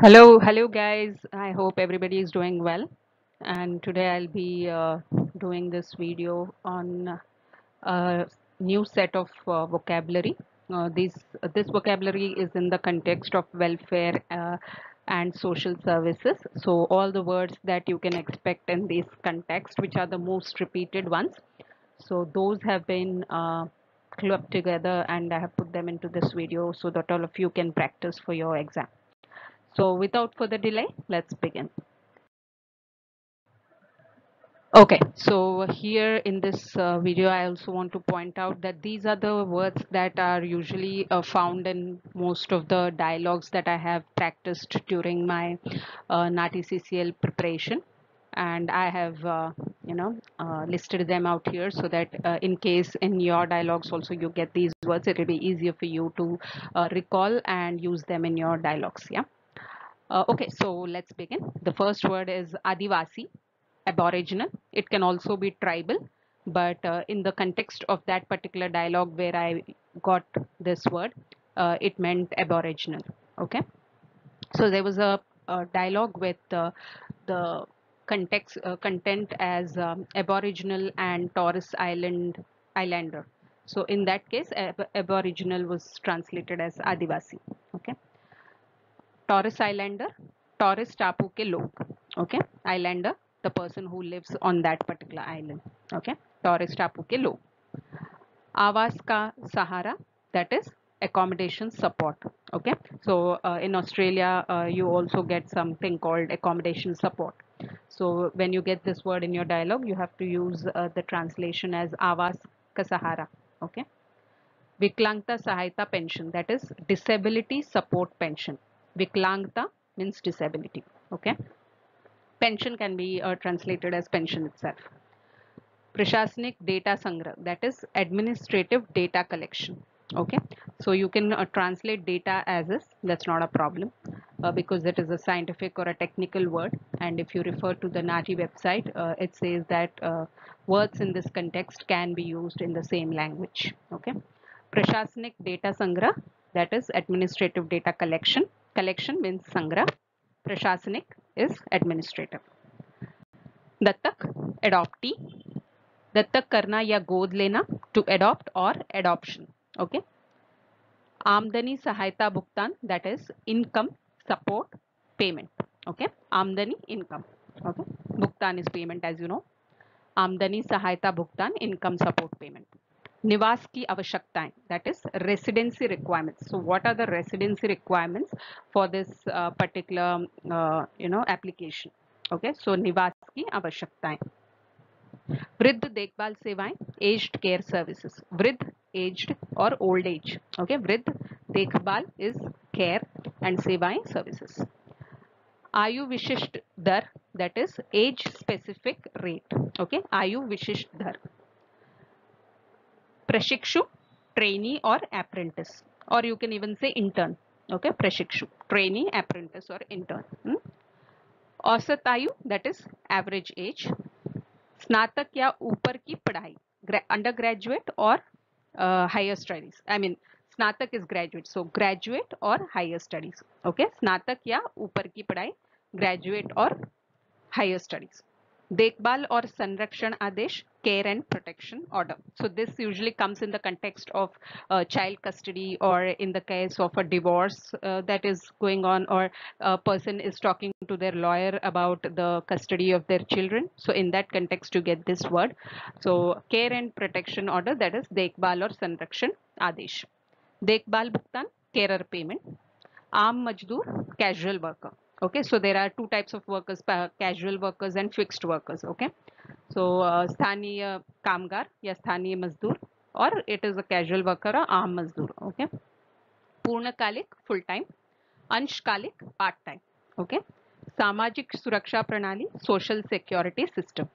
Hello, hello guys. I hope everybody is doing well. And today I'll be uh, doing this video on a new set of uh, vocabulary. Uh, this this vocabulary is in the context of welfare uh, and social services. So all the words that you can expect in this context, which are the most repeated ones. So those have been uh, clubbed together and I have put them into this video so that all of you can practice for your exam. So without further delay, let's begin. Okay, so here in this uh, video, I also want to point out that these are the words that are usually uh, found in most of the dialogues that I have practiced during my uh, NATI CCL preparation. And I have, uh, you know, uh, listed them out here so that uh, in case in your dialogues also you get these words, it will be easier for you to uh, recall and use them in your dialogues. Yeah. Uh, okay, so let's begin. The first word is Adivasi, aboriginal. It can also be tribal, but uh, in the context of that particular dialogue where I got this word, uh, it meant aboriginal. Okay, so there was a, a dialogue with uh, the context uh, content as um, aboriginal and Torres Island islander. So in that case, ab aboriginal was translated as Adivasi. Torres Islander, Torres Tapu ke log. Okay, Islander, the person who lives on that particular island. Okay, Torres Tapu ke log. Awas ka Sahara, that is accommodation support okay so uh, in australia uh, you also get something called accommodation support so when you get this word in your dialogue you have to use uh, the translation as awas ka sahara okay viklangta sahayata pension that is disability support pension Viklangta means disability. Okay. Pension can be uh, translated as pension itself. Prashasnik data sangra that is administrative data collection. Okay. So you can uh, translate data as is. That's not a problem uh, because it is a scientific or a technical word. And if you refer to the NATI website, uh, it says that uh, words in this context can be used in the same language. Okay. Prashasnik data sangra that is administrative data collection collection means sangra prashasanik is administrative dattak adoptee dattak karna ya god lena to adopt or adoption okay amdani sahayata bhugtan that is income support payment okay amdani income okay bhugtan is payment as you know amdani sahayata bhugtan income support payment निवास की आवश्यकताएँ that is residency requirements so what are the residency requirements for this particular you know application okay so निवास की आवश्यकताएँ. वृद्ध देखभाल सेवाएँ aged care services वृद्ध एज्ड और ओल्ड एज ओके वृद्ध देखभाल इज़ केयर एंड सेवाएँ सर्विसेज़ आयु विशिष्ट दर that is age specific rate okay आयु विशिष्ट दर. Trainee or apprentice. Or you can even say intern. Okay prashikshu trainee, apprentice or intern. Hmm? औसत आयु दैट इज़ एवरेज एज स्नातक या ऊपर की पढ़ाई अंडर ग्रेजुएट और हायर स्टडीज़ आई मीन स्नातक इज़ ग्रेजुएट सो ग्रेजुएट और हायर स्टडीज़ ओके स्नातक या ऊपर की पढ़ाई ग्रेजुएट और higher studies Dekbal or Sanrakshan Adesh, care and protection order. So this usually comes in the context of uh, child custody or in the case of a divorce uh, that is going on or a person is talking to their lawyer about the custody of their children. So in that context you get this word. So care and protection order that is Dekbal or Sanrakshan Adesh. Dekbal Bhuktan, carer payment. Arm Majdur, casual worker. Okay so there are two types of workers casual workers and fixed workers okay so uh, स्थानीय कामगार या स्थानीय मजदूर और it is a casual worker आम मजदूर okay पूर्णकालिक full time अंशकालिक part time okay सामाजिक सुरक्षा प्रणाली सोशल सिक्योरिटी सिस्टम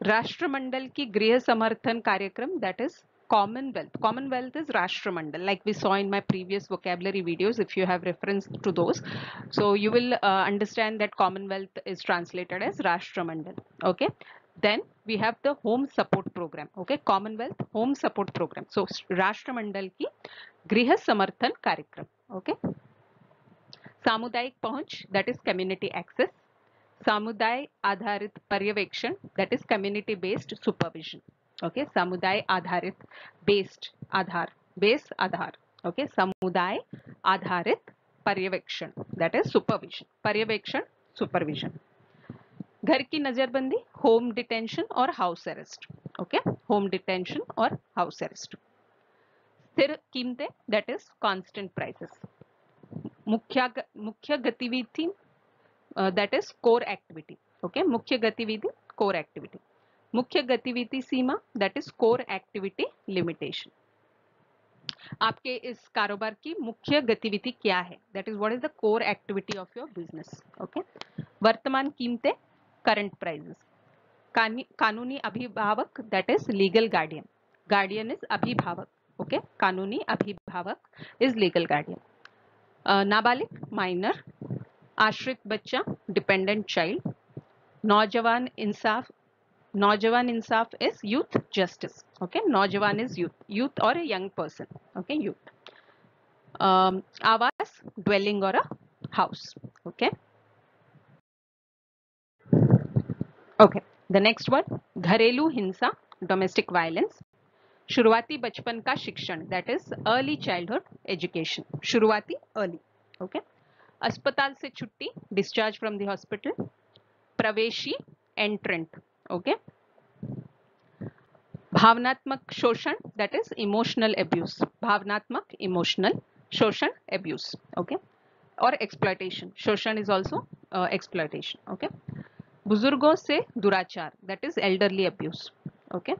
राष्ट्रमंडल की गृह समर्थन कार्यक्रम that is Commonwealth. Commonwealth is Rashtramandan, like we saw in my previous vocabulary videos, if you have reference to those. So you will uh, understand that Commonwealth is translated as Rashtramandan. Okay. Then we have the Home Support Program. Okay. Commonwealth Home Support Program. So Rashtramandan ki Griha Samarthan Karyakram. Okay. सामुदायिक पहुंच that is community access समुदाय आधारित पर्यवेक्षण that is community based supervision Okay समुदाय आधारित based आधार base आधार okay समुदाय आधारित पर्यवेक्षण दैट इज़ सुपरविजन पर्यवेक्षण सुपरविजन घर की नजरबंदी होम डिटेंशन और house arrest okay home detention और हाउस अरेस्ट स्थिर कीमतें दैट इज़ कांस्टेंट प्राइसेस मुख्य मुख्य गतिविधि that is core activity okay मुख्य गतिविधि कोर एक्टिविटी मुख्य गतिविधि सीमा that is core activity limitation आपके इस कारोबार की मुख्य गतिविधि क्या है? That is what is the core activity of your business okay वर्तमान कीमतें करंट प्राइजेस कानूनी अभिभावक that is legal guardian guardian is अभिभावक. ओके? कानूनी अभिभावक इज़ लीगल गार्डियन नाबालिग माइनर आश्रित बच्चा डिपेंडेंट चाइल्ड नौजवान, इंसाफ नौजवान इंसाफ इज़ यूथ जस्टिस ओके नौजवान इज़ यूथ यूथ और यंग पर्सन ओके यूथ आवास ड्वेलिंग और a house okay okay the next word घरेलू हिंसा डोमेस्टिक वायलेंस शुरुआती बचपन का शिक्षण that is early childhood education शुरुआती अर्ली ओके अस्पताल से छुट्टी डिस्चार्ज फ्रॉम द हॉस्पिटल प्रवेशी एंट्रेंट ओके भावनात्मक शोषण दैट इज़ इमोशनल एब्यूज भावनात्मक इमोशनल शोषण एब्यूज ओके और एक्सप्लॉयटेशन शोषण इज़ ऑल्सो एक्सप्लॉयटेशन ओके बुज़ुर्गों से दुराचार that is elderly abuse okay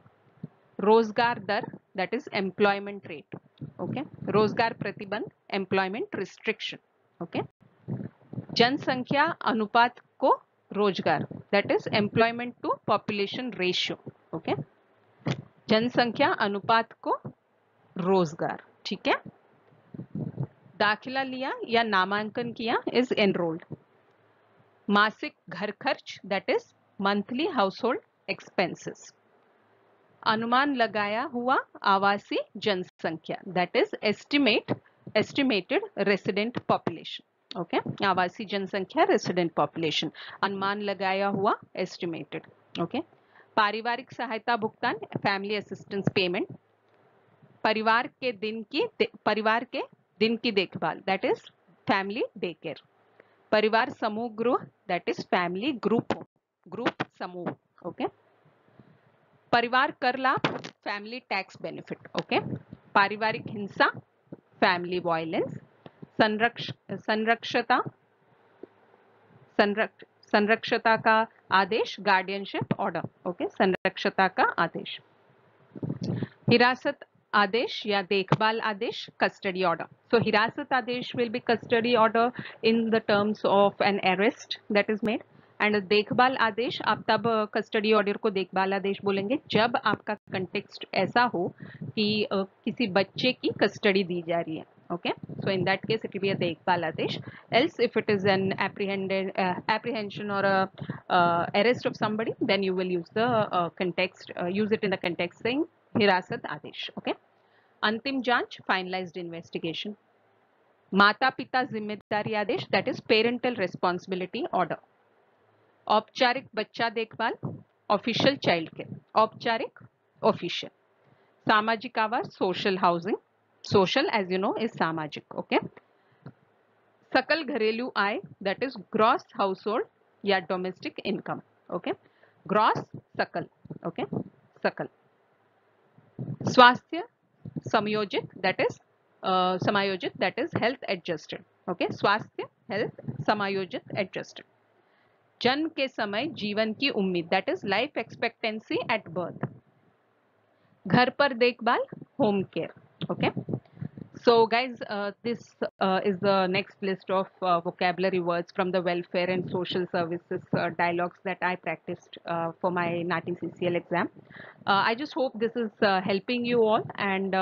रोज़गार दर that is employment rate okay रोज़गार प्रतिबंध एम्प्लॉयमेंट रिस्ट्रिक्शन ओके जनसंख्या अनुपात को रोज़गार that is employment to population ratio okay जनसंख्या अनुपात को रोज़गार, ठीक है? दाखिला लिया या नामांकन किया इज़ एनरोल्ड मासिक घर खर्च that is monthly household expenses अनुमान लगाया हुआ आवासीय जनसंख्या that is estimate estimated resident population okay आवासीय जनसंख्या रेसिडेंट पॉपुलेशन अनुमान लगाया हुआ एस्टिमेटेड ओके पारिवारिक सहायता भुगतान फैमिली असिस्टेंस पेमेंट परिवार के दिन की परिवार के दिन की देखभाल that is family day care परिवार समूह गृह that is family group group समूह ओके परिवार कर लाभ फैमिली टैक्स बेनिफिट ओके पारिवारिक हिंसा फैमिली वायलेंस संरक्ष, संरक्षता, संरक्ष संरक्षता का आदेश गार्डियनशिप ऑर्डर ओके संरक्षता का आदेश। हिरासत आदेश या देखभाल आदेश कस्टडी ऑर्डर सो हिरासत आदेश will be custody order in the terms of an arrest that is made and देखभाल आदेश आप तब कस्टडी ऑर्डर को देखभाल आदेश बोलेंगे जब आपका कंटेक्स्ट ऐसा हो कि uh, किसी बच्चे की कस्टडी दी जा रही है। Okay so in that case it will be a dekbal adesh else if it is an apprehended uh, apprehension or a uh, arrest of somebody then you will use the uh, context uh, use it in the context saying hirasat adesh okay antim janch finalized investigation माता पिता ज़िम्मेदारी आदेश that is parental responsibility order औपचारिक बच्चा देखभाल official child care औपचारिक official सामाजिक आवास social housing social, as you know, is samajik okay? सकल घरेलू आय that is gross household या डोमेस्टिक इनकम ओके ग्रॉस सकल ओके सकल। स्वास्थ्य समयोजित दैट इज़ समायोजित that is health adjusted okay स्वास्थ्य हेल्थ समायोजित एडजस्टेड जन्म के समय, जीवन की उम्मीद that is life expectancy at birth घर पर देखभाल home care okay okay? So guys uh, this uh, is the next list of uh, vocabulary words from the welfare and social services uh, dialogues that I practiced uh, for my NATI CCL exam. Uh, I just hope this is helping you all and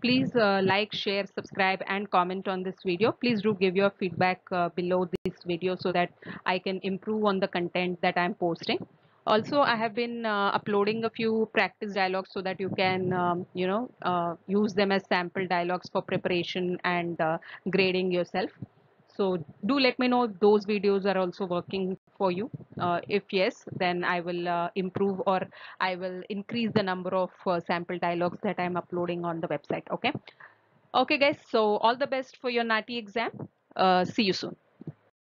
please like, share, subscribe and comment on this video. Please do give your feedback below this video so that I can improve on the content that I'm posting also i have been uh, uploading a few practice dialogues so that you can um, you know uh, use them as sample dialogues for preparation and uh, grading yourself so do let me know if those videos are also working for you. Uh, if yes, then I will uh, improve or I will increase the number of uh, sample dialogues that I'm uploading on the website. Okay. Okay, guys. So all the best for your NATI exam. See you soon.